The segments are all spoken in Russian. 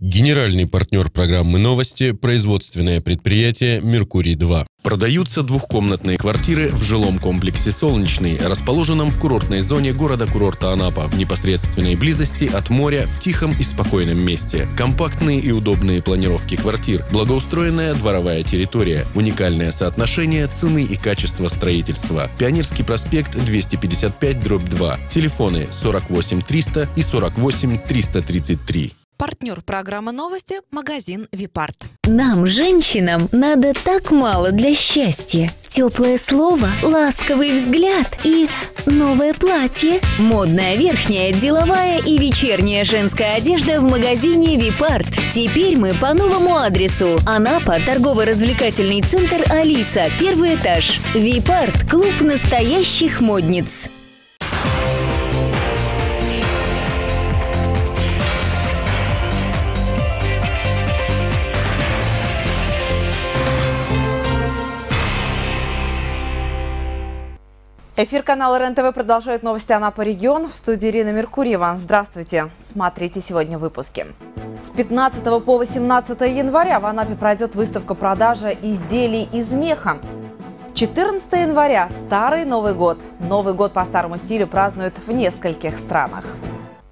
Генеральный партнер программы «Новости» – производственное предприятие «Меркурий-2». Продаются двухкомнатные квартиры в жилом комплексе «Солнечный», расположенном в курортной зоне города-курорта Анапа, в непосредственной близости от моря, в тихом и спокойном месте. Компактные и удобные планировки квартир, благоустроенная дворовая территория, уникальное соотношение цены и качества строительства. Пионерский проспект 255, дробь 2. Телефоны 48 300 и 48 333. Партнер программы новости – магазин «Випарт». Нам, женщинам, надо так мало для счастья. Теплое слово, ласковый взгляд и новое платье. Модная верхняя, деловая и вечерняя женская одежда в магазине «Випарт». Теперь мы по новому адресу. Анапа, торгово-развлекательный центр «Алиса», первый этаж. «Випарт» – клуб настоящих модниц. Эфир канала РЕН-ТВ продолжает новости Анапа регион. В студии Ирина Меркурьева. Здравствуйте. Смотрите сегодня выпуски. С 15 по 18 января в Анапе пройдет выставка продажи изделий из меха. 14 января – Старый Новый год. Новый год по старому стилю празднуют в нескольких странах.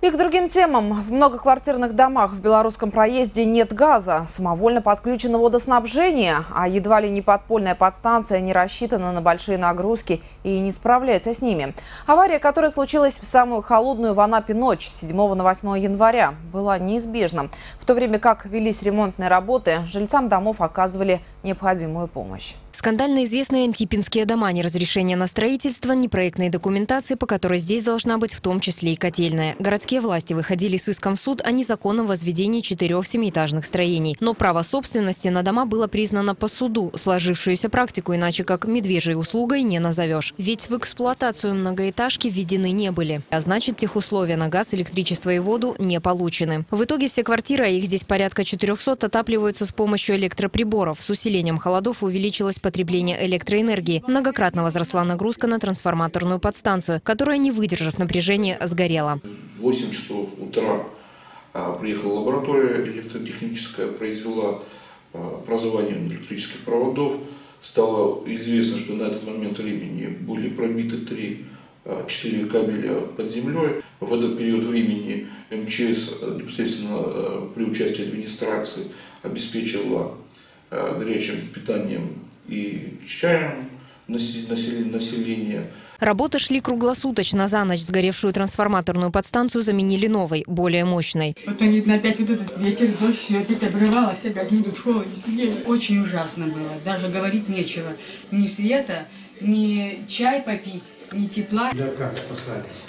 И к другим темам. В многоквартирных домах в белорусском проезде нет газа, самовольно подключено водоснабжение, а едва ли не подпольная подстанция не рассчитана на большие нагрузки и не справляется с ними. Авария, которая случилась в самую холодную в Анапе ночь с 7 на 8 января, была неизбежна. В то время как велись ремонтные работы, жильцам домов оказывали необходимую помощь. Скандально известные антипинские дома, не разрешение на строительство, не проектной документации, по которой здесь должна быть в том числе и котельная. Городские власти выходили с иском в суд о незаконном возведении четырех семиэтажных строений. Но право собственности на дома было признано по суду. Сложившуюся практику иначе как медвежьей услугой не назовешь. Ведь в эксплуатацию многоэтажки введены не были. А значит, тех условия на газ, электричество и воду не получены. В итоге все квартиры, а их здесь порядка 400, отапливаются с помощью электроприборов. С усилением холодов увеличилось потребления электроэнергии. Многократно возросла нагрузка на трансформаторную подстанцию, которая, не выдержав напряжения, сгорела. 8 часов утра а, приехала лаборатория электротехническая, произвела а, образование электрических проводов. Стало известно, что на этот момент времени были пробиты три а, четыре кабеля под землей. В этот период времени МЧС непосредственно при участии администрации обеспечила горячим питанием и чаем населения. Работы шли круглосуточно. За ночь сгоревшую трансформаторную подстанцию заменили новой, более мощной. Вот они опять вот этот ветер, дождь, все опять обрывалось, опять мы тут в холоде сидели. Очень ужасно было, даже говорить нечего. Ни света, ни чай попить, ни тепла. Да как спасались?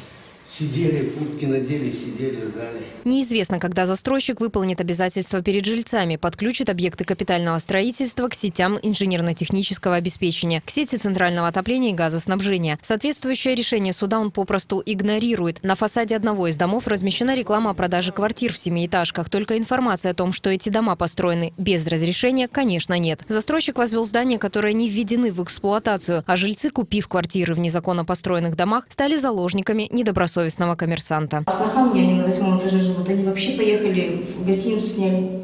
Сидели, куртки надели, сидели, ждали. Неизвестно, когда застройщик выполнит обязательства перед жильцами, подключит объекты капитального строительства к сетям инженерно-технического обеспечения, к сети центрального отопления и газоснабжения. Соответствующее решение суда он попросту игнорирует. На фасаде одного из домов размещена реклама о продаже квартир в семиэтажках. Только информация о том, что эти дома построены без разрешения, конечно, нет. Застройщик возвел здания, которые не введены в эксплуатацию, а жильцы, купив квартиры в незаконно построенных домах, стали заложниками недобросовестных добросовестного коммерсанта. У меня они на восьмом этаже живут. Они вообще поехали в гостиницу сняли.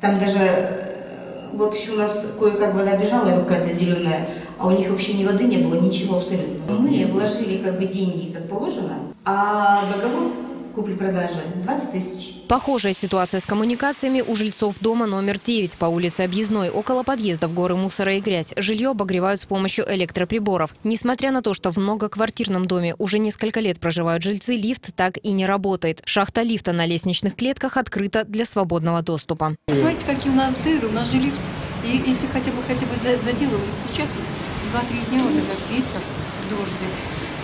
Там даже э, вот еще у нас кое-как вода бежала, какая-то зеленая, а у них вообще ни воды не было, ничего абсолютно. Мы вложили как бы деньги, как положено, а договор купли-продажи 20 тысяч. Похожая ситуация с коммуникациями у жильцов дома номер 9 по улице Объездной, около подъезда в горы мусора и грязь. Жилье обогревают с помощью электроприборов. Несмотря на то, что в многоквартирном доме уже несколько лет проживают жильцы, лифт так и не работает. Шахта лифта на лестничных клетках открыта для свободного доступа. Посмотрите, какие у нас дыры, у нас же лифт. И если хотя бы хотя бы заделывать сейчас, 2-3 дня вот этот ветер, дождик,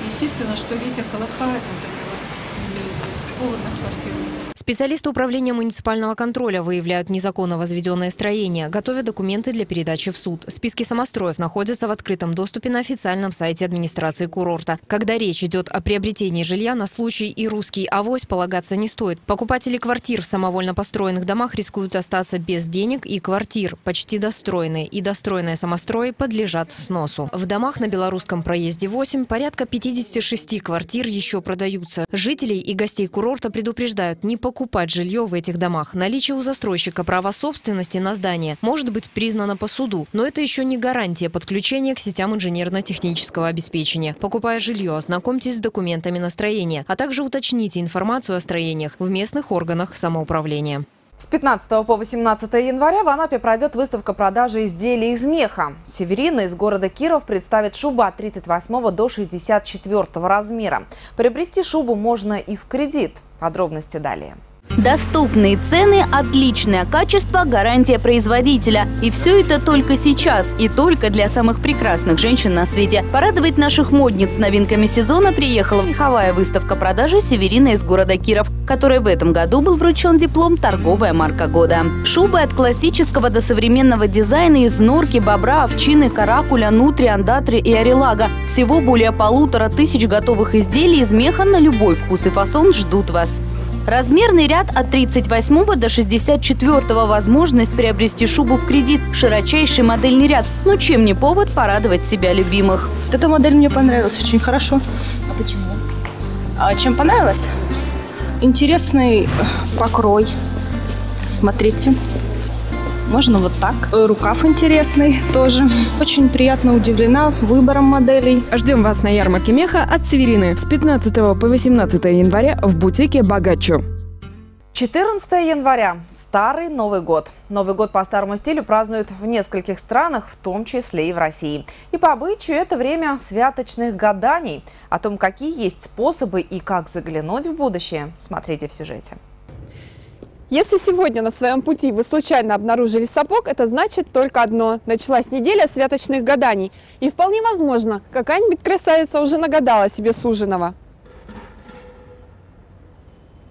естественно, что ветер колыхает вот это холодно в квартире. Специалисты управления муниципального контроля выявляют незаконно возведенное строение, готовят документы для передачи в суд. Списки самостроев находятся в открытом доступе на официальном сайте администрации курорта. Когда речь идет о приобретении жилья, на случай и русский авось полагаться не стоит. Покупатели квартир в самовольно построенных домах рискуют остаться без денег и квартир. Почти достроенные и достроенные самострои подлежат сносу. В домах на Белорусском проезде 8 порядка 56 квартир еще продаются. Жителей и гостей курорта предупреждают не покупать жилье в этих домах. Наличие у застройщика права собственности на здание может быть признано по суду, но это еще не гарантия подключения к сетям инженерно-технического обеспечения. Покупая жилье, ознакомьтесь с документами на строение, а также уточните информацию о строениях в местных органах самоуправления. С 15 по 18 января в Анапе пройдет выставка продажи изделий из меха. Северина из города Киров представит шубу от 38 до 64 размера. Приобрести шубу можно и в кредит. Подробности далее. Доступные цены, отличное качество, гарантия производителя. И все это только сейчас и только для самых прекрасных женщин на свете. Порадовать наших модниц новинками сезона приехала меховая выставка продажи «Северина» из города Киров, которой в этом году был вручен диплом «Торговая марка года». Шубы от классического до современного дизайна из норки, бобра, овчины, каракуля, нутри, андатри и орелага. Всего более полутора тысяч готовых изделий из меха на любой вкус и фасон ждут вас. Размерный ряд от 38 до 64 возможность приобрести шубу в кредит. Широчайший модельный ряд. Но чем не повод порадовать себя любимых? Эта модель мне понравилась очень хорошо. А почему? А чем понравилась? Интересный покрой. Смотрите. Можно вот так. Рукав интересный тоже. Очень приятно удивлена выбором моделей. Ждем вас на ярмарке меха от Северины с 15 по 18 января в бутике «Богачо». 14 января. Старый Новый год. Новый год по старому стилю празднуют в нескольких странах, в том числе и в России. И по обычаю это время святочных гаданий. О том, какие есть способы и как заглянуть в будущее, смотрите в сюжете. Если сегодня на своем пути вы случайно обнаружили сапог, это значит только одно. Началась неделя святочных гаданий. И вполне возможно, какая-нибудь красавица уже нагадала себе суженого.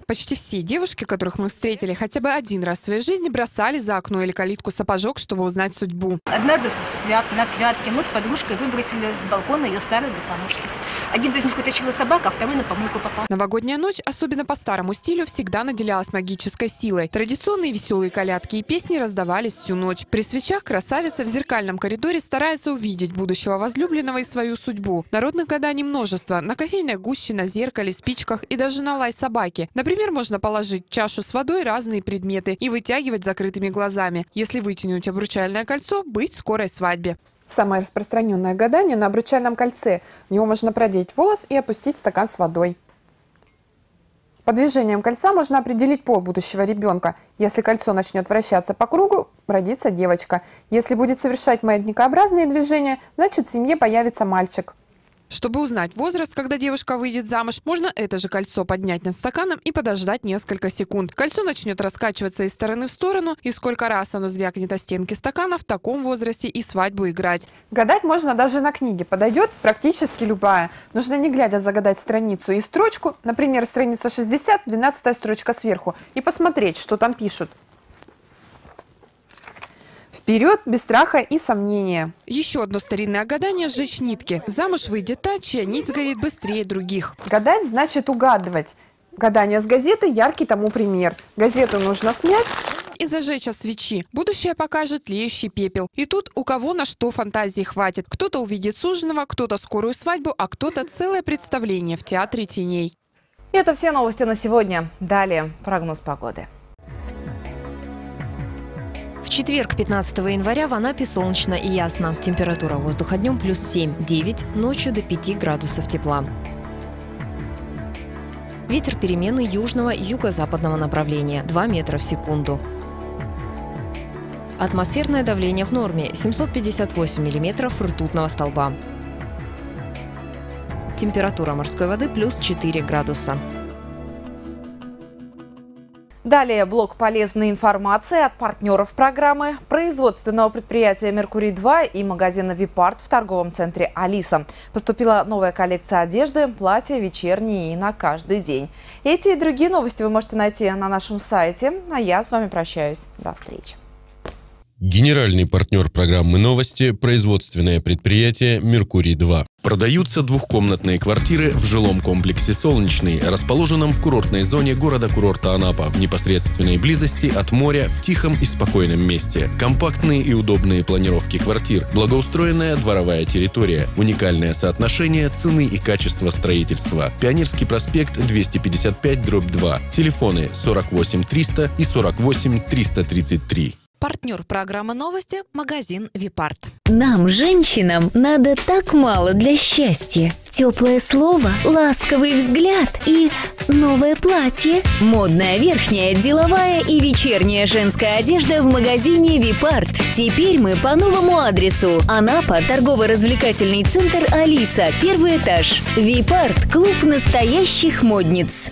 Почти все девушки, которых мы встретили хотя бы один раз в своей жизни, бросали за окно или калитку сапожок, чтобы узнать судьбу. Однажды свят, на святке мы с подружкой выбросили с балкона ее старые босоножки. Один из них утащила собака, а второй на помойку попал. Новогодняя ночь, особенно по старому стилю, всегда наделялась магической силой. Традиционные веселые колядки и песни раздавались всю ночь. При свечах красавица в зеркальном коридоре старается увидеть будущего возлюбленного и свою судьбу. Народных гаданий множество. На кофейной гуще, на зеркале, спичках и даже на лай собаки. Например, можно положить чашу с водой разные предметы и вытягивать закрытыми глазами. Если вытянуть обручальное кольцо, быть скорой свадьбе. Самое распространенное гадание на обручальном кольце. В него можно продеть волос и опустить стакан с водой. По движениям кольца можно определить пол будущего ребенка. Если кольцо начнет вращаться по кругу, родится девочка. Если будет совершать маятникообразные движения, значит в семье появится мальчик. Чтобы узнать возраст, когда девушка выйдет замуж, можно это же кольцо поднять над стаканом и подождать несколько секунд. Кольцо начнет раскачиваться из стороны в сторону, и сколько раз оно звякнет о стенки стакана, в таком возрасте и свадьбу играть. Гадать можно даже на книге. Подойдет практически любая. Нужно не глядя загадать страницу и строчку, например, страница 60, 12 строчка сверху, и посмотреть, что там пишут. Вперед, без страха и сомнения. Еще одно старинное гадание – сжечь нитки. Замуж выйдет та, чья нить сгорит быстрее других. Гадать значит угадывать. Гадание с газеты – яркий тому пример. Газету нужно смять и зажечь от свечи. Будущее покажет тлеющий пепел. И тут у кого на что фантазии хватит. Кто-то увидит суженого, кто-то скорую свадьбу, а кто-то целое представление в театре теней. Это все новости на сегодня. Далее прогноз погоды. Четверг, 15 января, в Анапе солнечно и ясно. Температура воздуха днем плюс 7-9, ночью до 5 градусов тепла. Ветер перемены южного и юго-западного направления 2 метра в секунду. Атмосферное давление в норме 758 миллиметров ртутного столба. Температура морской воды плюс 4 градуса. Далее блок полезной информации от партнеров программы, производственного предприятия «Меркурий-2» и магазина «Випарт» в торговом центре «Алиса». Поступила новая коллекция одежды, платья вечерние и на каждый день. Эти и другие новости вы можете найти на нашем сайте. А я с вами прощаюсь. До встречи. Генеральный партнер программы «Новости» – производственное предприятие «Меркурий-2». Продаются двухкомнатные квартиры в жилом комплексе «Солнечный», расположенном в курортной зоне города-курорта Анапа, в непосредственной близости от моря, в тихом и спокойном месте. Компактные и удобные планировки квартир, благоустроенная дворовая территория, уникальное соотношение цены и качества строительства. Пионерский проспект 255 дробь 2. Телефоны 48 300 и 48 333. Партнер программы новости – магазин «Випарт». Нам, женщинам, надо так мало для счастья. Теплое слово, ласковый взгляд и новое платье. Модная верхняя, деловая и вечерняя женская одежда в магазине «Випарт». Теперь мы по новому адресу. Анапа, торгово-развлекательный центр «Алиса», первый этаж. «Випарт» – клуб настоящих модниц.